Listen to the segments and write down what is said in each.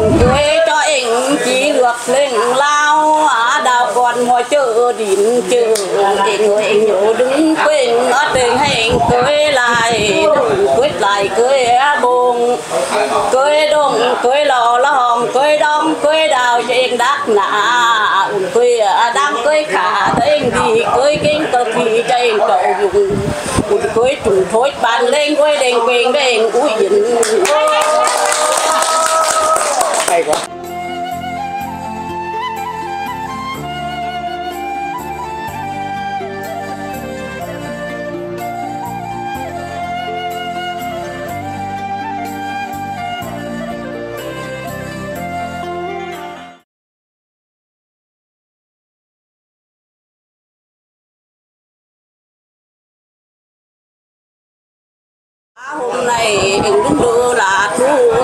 quê cho anh chỉ được lên lao à đào còn mọi chữ đỉnh chữ để người anh nhớ đứng quên ở tình hành cưới lại, đừng quyết lại cưới buồn. Cưới đông cưới lò lòm cưới đông cưới đào cho anh đắc nạ cưới đang cưới khả thấy gì cưới kinh cực kỳ cho anh cậu dùng. Cưới trùng thối, bàn lên quay đèn quyền đèn ui dính hay quá. Hôm nay đứng đưa là thu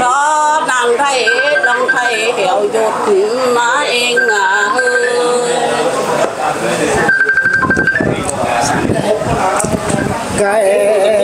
đó đang thấy đang thấy hiểu dột mà em à hơi cái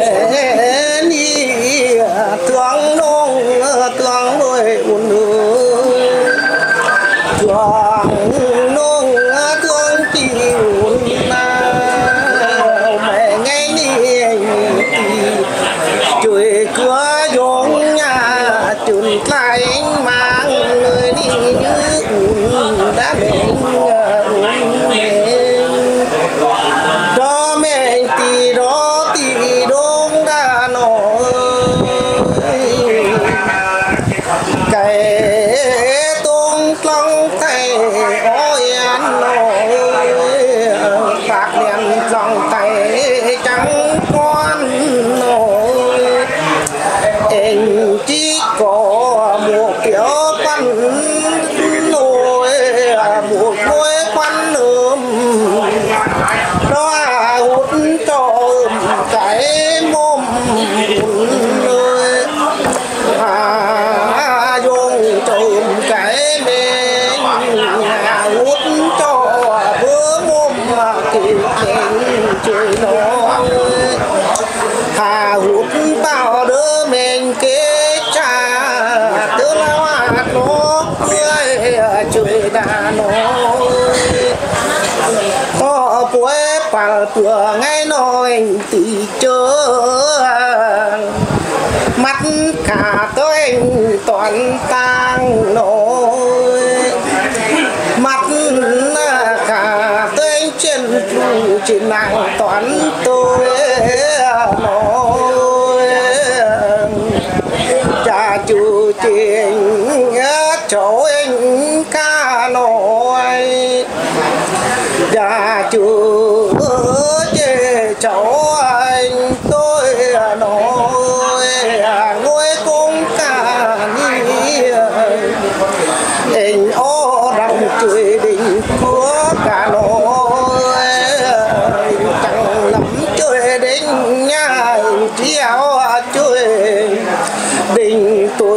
có quê bà tựa ngay nói thì chớ. Mắt cả tôi toàn tang nổi. Mắt cả tôi trên trụ trên nàng toàn chữ chủ cháu anh, tôi nói à, ngôi cũng cả ni tình ô rằng chuối đình của cả nỗi chẳng lắm chuối đến nhà chiếu chuối đình tuổi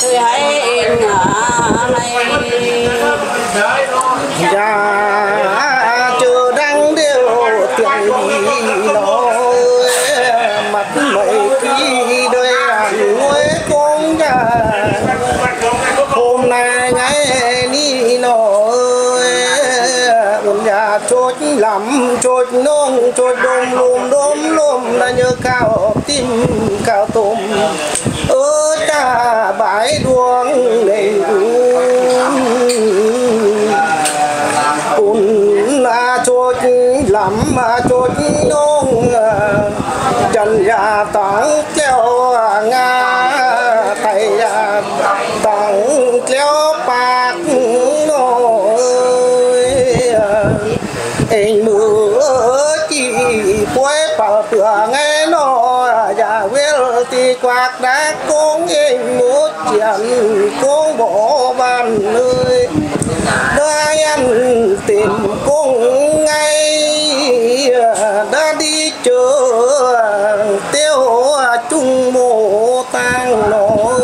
tôi hãy này Dạ chưa đang điều tiền đi nó mặt mày khi đôi hàng nuôi con già hôm nay ngày đi nó ôn nhà chốt lắm chốt nông chốt đôm lùm đôm lùm là nhớ cao tim cao tôm ở bãi đuông này cún a chốt lắm a chốt nông trần ya tảng kéo nga thầy à, tảng kéo bạc nồi anh mưa chỉ quay bảo tựa nghe ya thì quạt đá con anh một chuyện con bỏ bàn nơi đã anh tìm con ngay, đã đi chờ tiêu chung mộ tang nổi.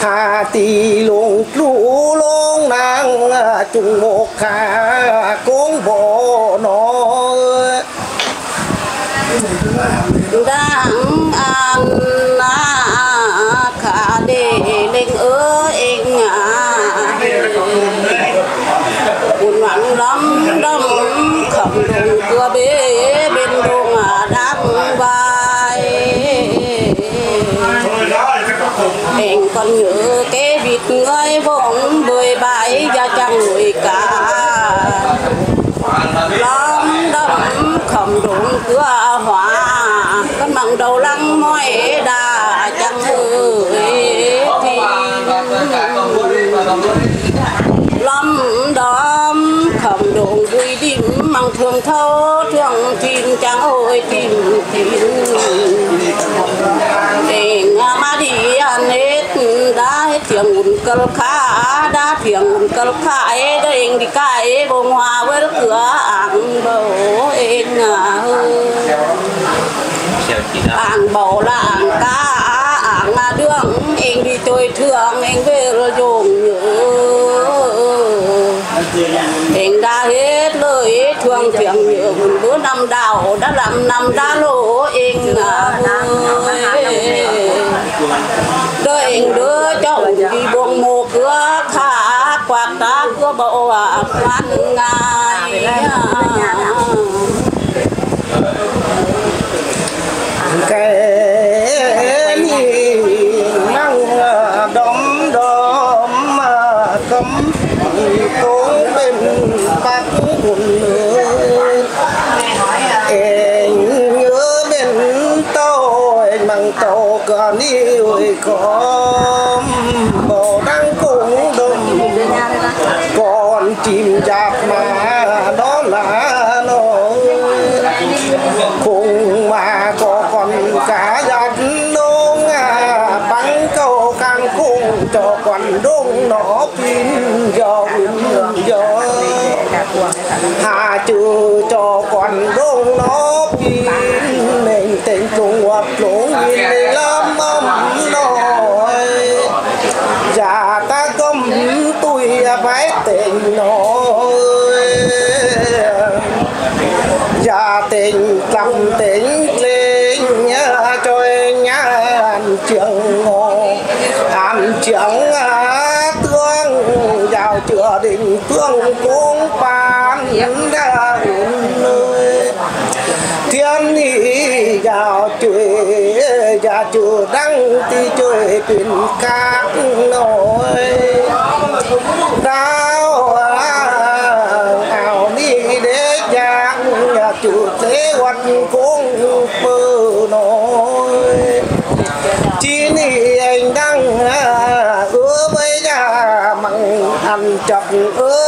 Hà tì luồng lũ lông nàng chung một khả con bộ nổi đang an na khả để lên ơ anh à buồn mặn lắm đâm khẩm đồng cửa bế, bên đông à vai. Còn nhớ thâu thương tin chẳng ơi tìm tìm tình mà đi ăn hết đã hết tiếng ùn cờ khá đã tiếng ùn cờ khá. Ấy đây đi cái bông hoa với cửa ăn bầu em à ăn bầu là ăn cá ăn đường. Em đi tôi thương em về rồi dùng nhớ em đã hết nhớ một bữa năm đào đã làm năm đã lỗ em à em đứa cháu đi buông mồ cửa khá quạt ta cửa bộ à quan ngài tin gió gió hà trừ cho con đông nó tin mình tình trùng hoặc lỗ nhìn lắm ấm nói già ta cầm tôi phải tình nói già tình tâm tình lên nhớ cho nhà anh trường ngồi anh trường cũng ban đã nơi. Thiên ý vào chuỗi và chùa đăng thì chuỗi tuyển các nổi đau ảo đi để giang, nhà chủ thế hoạch cũng mơ nổi. Chi ni anh đang ứa với nhà mặn ăn chập ứa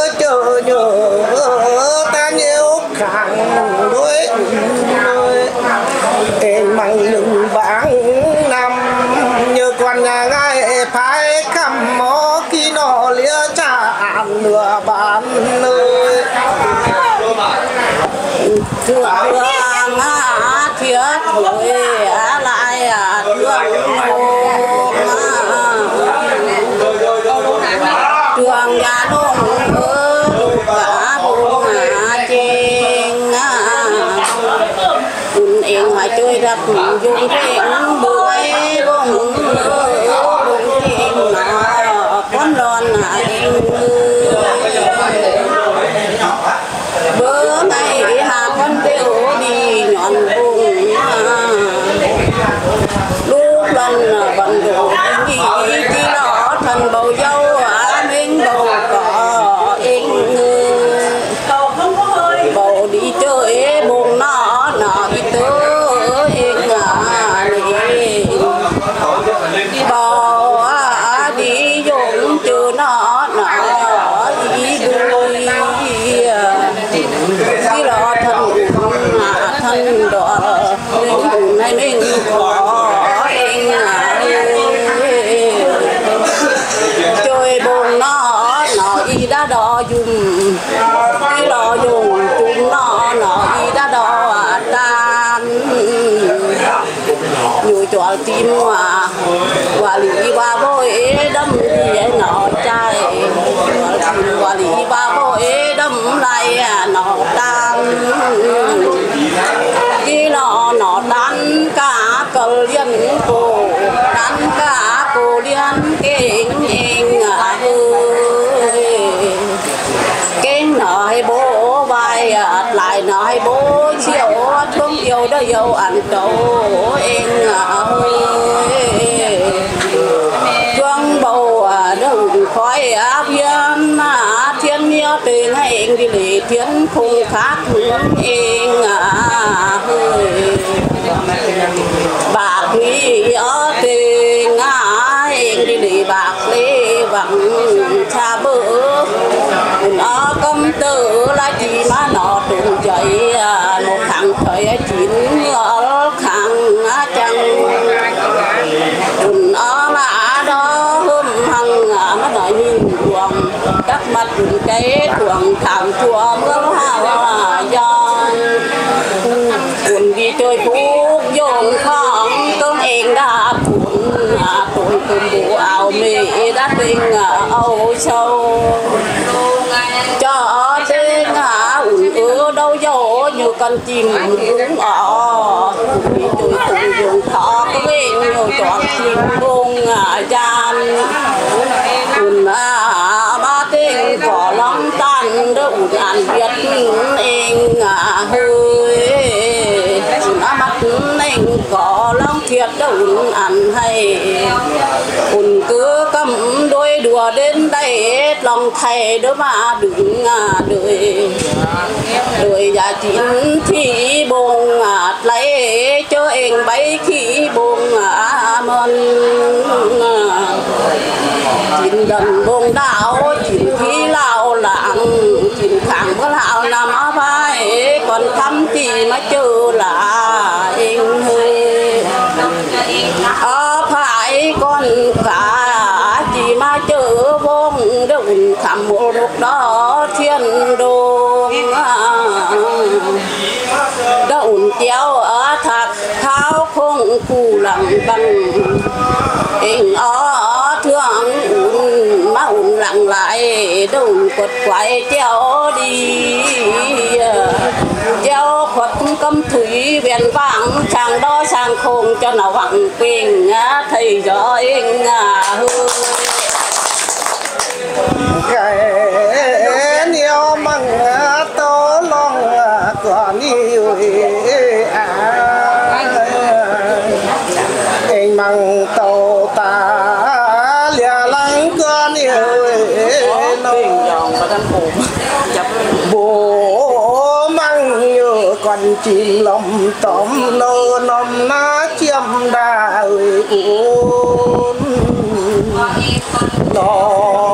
vàng á thiết thủy á lại á đường hồn á trường nhà đông ơ cả bụng á chênh á yên mà chơi đập dùng thế tim mà quả lý ba bôi đâm thì nó trai. Ờ, quả lý ba bôi đâm lại à, nó tan khi nó nó tan cả cầu liên cổ, tan cả cổ liên kinh em à ơi kinh nói bố vai à, lại nói bố chiều thương yêu đó yêu ăn trâu lệ ngay lệ tiến không khác hướng em à hơi chùa mưa hoa giòn quần đi chơi phúc, dồn không cơm em đã cuốn à, cuốn cùng bộ áo mì đã tình à, âu sâu cho tên ủn ứ đâu dỗ như con chim cũng ở. Đi chơi phúc dùng thọ có bên nhiều chọn chim vùng à, gian. Thiệt đâu ủn ăn hay ủn cứ cầm đôi đùa đến đây lòng thầy đó mà đứng đợi đợi giá chín thì bông lấy cho em bay khi bông à mơn chín gần bông đảo, chín khi là bằng hình ó thương mà ủn lặng lại, đồn quật quay treo đi. Treo khuất cấm thủy biển vàng, chàng đó sang khôn cho nó vắng quyền thầy giỏi hương. Chim lòng tóm nô nôm ná chiêm đà ơi ôn nó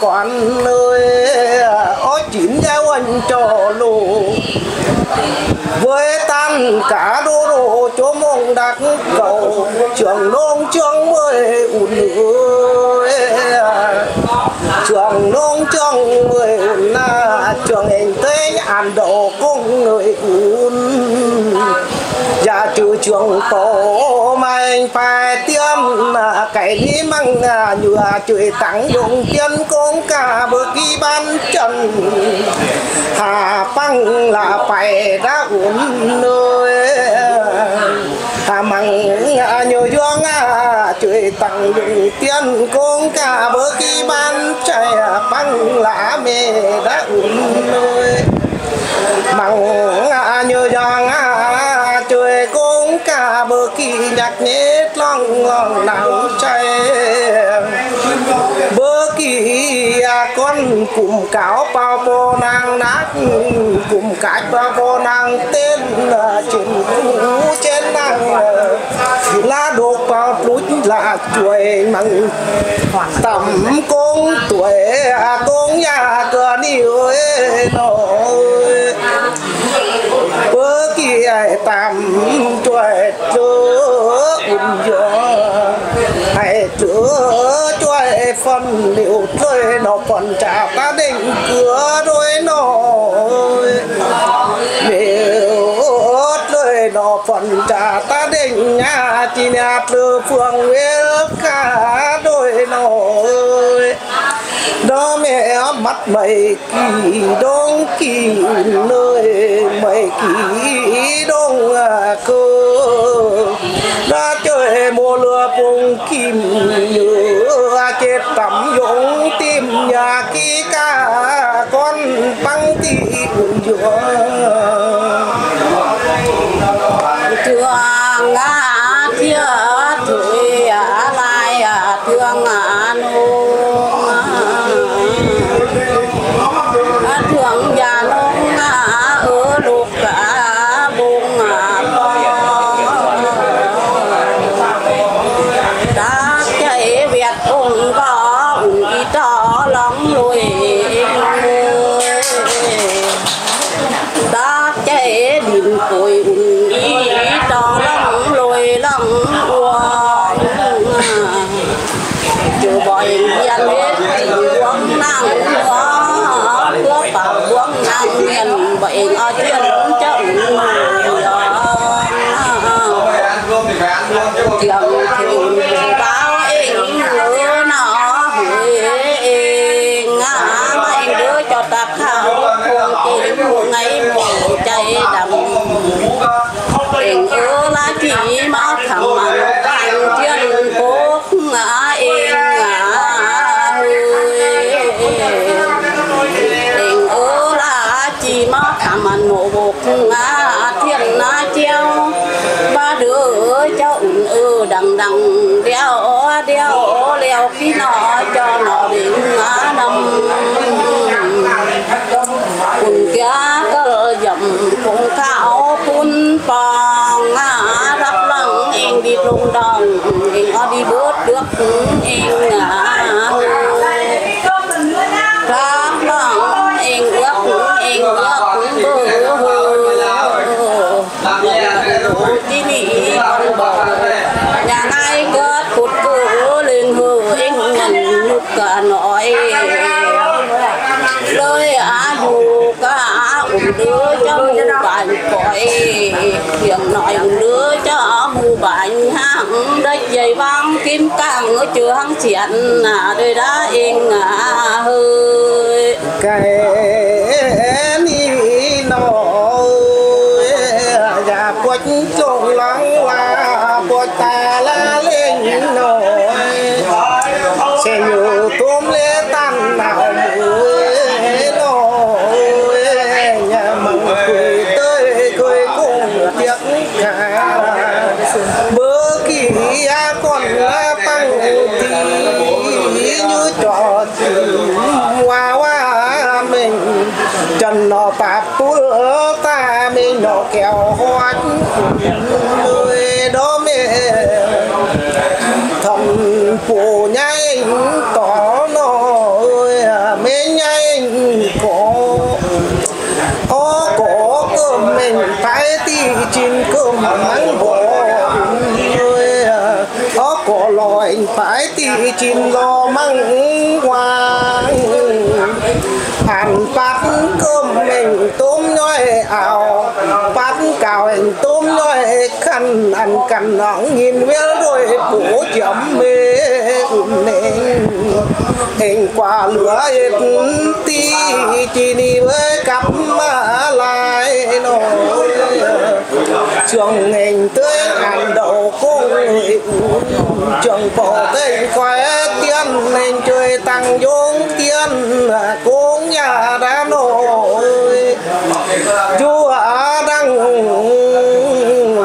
con ơi ó chín giao anh cho lù. Với tan cả đô đồ chỗ mong đặc cầu, trường nông trường mới ủn ơi trường nông trường mới ủn trường hình tế ăn đồ. Cha trừ trường tổ mày phải tiêm à, cái lý măng à, nhựa chửi tặng dùng tiền công cả bữa đi ban chân hà băng là phải đã uống nơi hà măng à, nhiều doang chửi tặng dùng tiền công cả bữa đi ban chạy băng là mẹ đã uống nơi, măng nhựa doang cũng kỳ nhạc nhét lòng lòng nắng cháy bơ kỳ à con cùng cáo bao bò nàng nát cùng cái bao bò nàng tên là trên cũ trên nàng. Lá đột bao lút là chuối măng tầm công tuổi à, công nhà cửa nhiều ơi nổi tam chuột trước ùn gió hay chúa chuột phân liệu thuê nó phần trả ta định cửa đôi nồi liệu đôi nó phần trả ta định nhà chỉ nhà từ phường nguyễn cả đôi nồi đó mẹ mắt mày kỳ đông kỳ nơi mày kỳ đông cơ. Đã chơi mùa lửa bùng kim như à kết tắm dũng tim nhà kỳ ca, con băng tìm dừa. Uống năng nhân bệnh ở trên chậm trường thuyền báo lung đồng em có đi bớt được. Em cả đứa cho mù bánh cõi hiện nói ủng đứa cho mù bánh hăng đất dày vang kim càng ở chưa hăng triển đời đã yên à hơi có nồi à, mê nhanh có có có cơm mình phải tí chín cơm mắng bỏ ơi à. có có lòi phải tí chín lo măng hoàng hàn bạc cơm tôm nhoi ảo bát cào hình tôm nhoi khăn, ăn cằn nóng nhìn véo rồi bố chấm mê nên. Hình quả lửa hết tí, chỉ đi với cặp mà lại nổi. Trường hình tới ngàn đầu cung trường bộ tên khóe tiên nên chơi tăng vốn tiên cũng nhà đã nổi chúa đang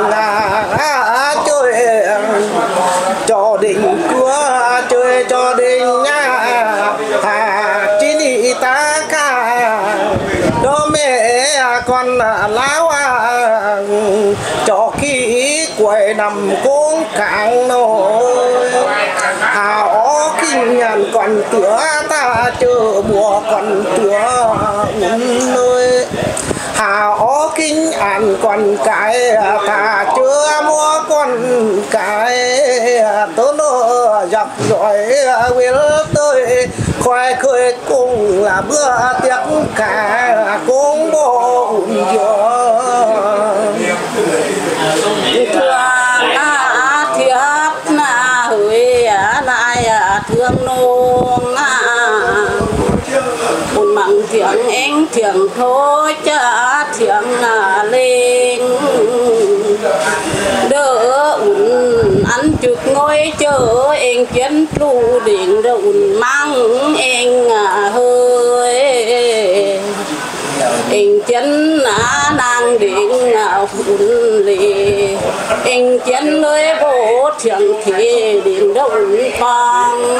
là chơi cho đình cưa chơi cho đình nha hà chỉ đi ta ca đó mẹ con láo à. cho khi quầy nằm cuốn cạn nồi. Hào kinh nhàn còn tựa, ta chờ mùa còn tựa con cái à, ta chưa mua con cái à, tớ nó dập rồi à, will tôi khoai khơi cùng là bữa tiệc cả cũng bộ ủn thưa na thiết na hủy lại thương nông un mặn tiếng anh tiếng thôi, cha tiếng là lên anh ăn chụp ngôi chờ em kiến trụ điện đỡ mang em hơi. Em chân á nàng điện phun lì. Em chân lưới vô thiện thì điện đông con em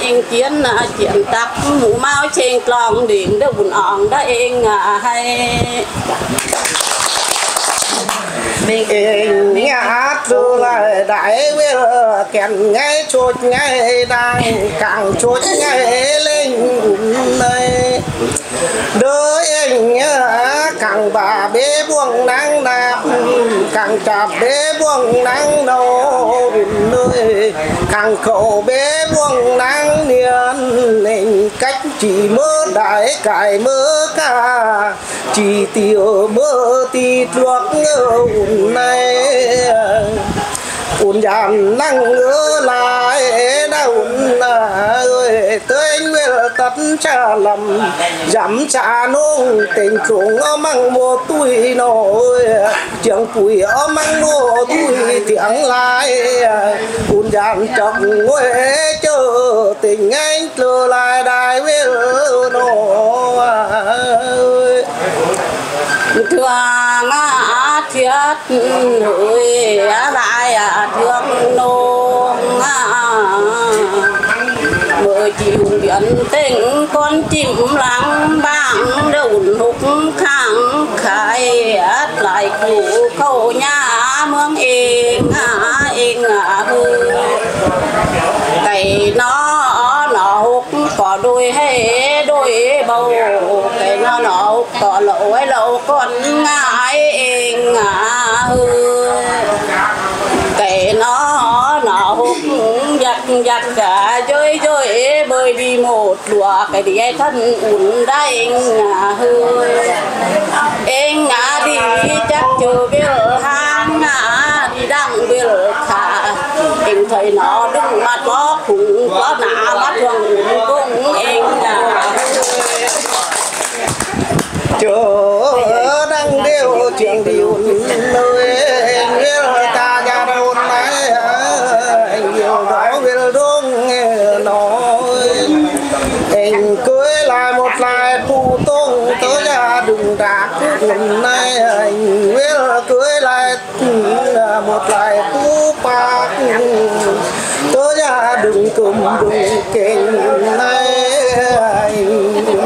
anh chân á chuyện tắc mũ mau trên con điện đâu ong ỏng đó em hay mình nghe hát từ lời đại biết kèn ngay chốt ngay đang càng chốt ngay lên đây đời anh càng bà bế buông nắng nạp càng chạp bế buông nắng đâu nơi. Càng khẩu bế buông nắng niên nên cách chỉ mơ đại cải mơ ca. Chỉ tiểu mơ tì truộc ngơ này ủn giảm năng ngỡ lại đã ủn ơi tới nguyên tất cha lầm. Giảm cha nông tình khủng ở măng mùa tuổi nổi trường quỷ ở măng mùa tuổi tiếng lại. Ủn giảm chậm quê chờ tình anh trở lại đại với nổi. Thương ngã thiết hủy lại à, thương nông mơ chịu biển tình con chim lắng bảng đồn húc kháng khai lại cụ khẩu nhà mương yên yên hư. Cái nó nó húc có đôi hay đôi bầu. Cái nó nó có lỗ một lúa cái đi thân ủn đây hơi, em ngã đi chắc chưa biết hang ngã đi đăng biết khả. Em thấy nó đứng mặt có cũng có nã mắt thường cũng em chờ đang đều chuyện điều nơi. Đạc này anh biết cưới lại một lại phụ bạc. Tớ ra đừng cùng đừng kênh này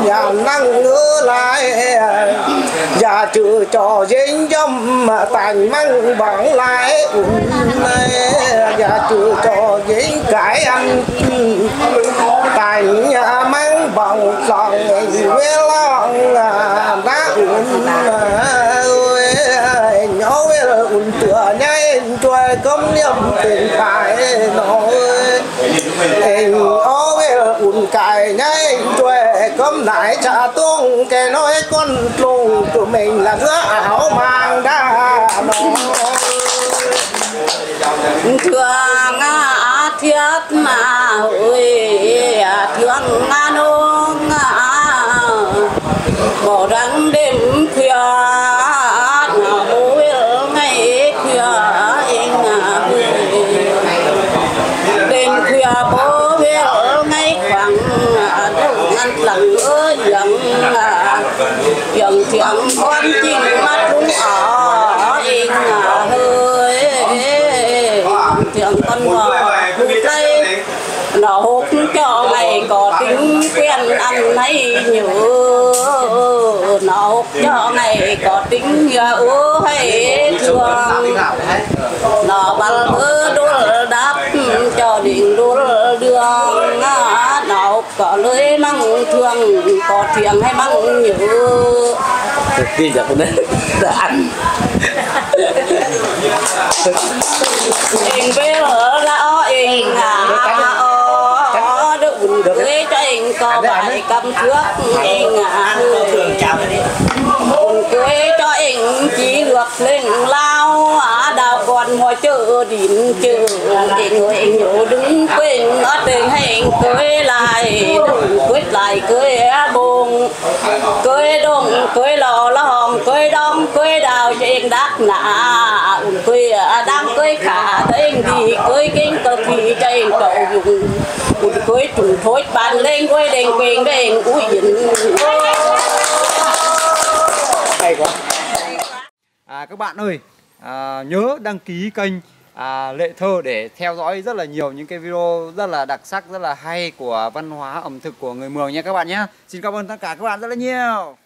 nhà năng ngỡ lại. Già trừ trò dính dâm mà tàn măng bằng lại. Này nhà trừ trò dính cãi ăn, tàn nhà măng bằng lòng với lòng nhỏ với ủn tựa nhai trôi công niệm tình phải nói Hình ó về ủn cài nhảy tuệ cấm lại trả tung Kẻ nói con lùng của mình là giữa áo mang đa nó thương thiết mà ơi thương á nông bỏ răng đêm khuya bố ngày khuya anh đêm khuya ngày khoảng lặng ở dần. Dần tiếng con chim mắt cũng ở anh hơi. Tiếng con ngò hút nó hút cho ngày có tính quen ăn hay nhớ nó cho ngày có tính nhớ hay thương nó bằng bơ đôi đáp cho điện đôi đường nó có lưới măng thương có tiếng hay măng nhớ Ghi chặt đấy. Đã ăn. Em về ở đó em à có bài cầm trước em à Đụng cưới cho em chỉ được lên lao. À đào còn mọi chợ đỉnh chợ. Em người em nhớ đứng quên ở tình hẹn cưới lại. Quyết lại cưới buồn. Cưới đông cưới lò lòm cưới đông cưới đào cho em đắc nạ cưới đang cưới khả thấy đi cưới kinh cơ kỳ cho em cậu dùng cưới trùng thối bàn lên quay đèn quyền đèn úi dính Hay quá à, Các bạn ơi à, Nhớ đăng ký kênh à, Lệ Thơ để theo dõi rất là nhiều những cái video rất là đặc sắc, rất là hay của văn hóa ẩm thực của người Mường nha các bạn nhé. Xin cảm ơn tất cả các bạn rất là nhiều.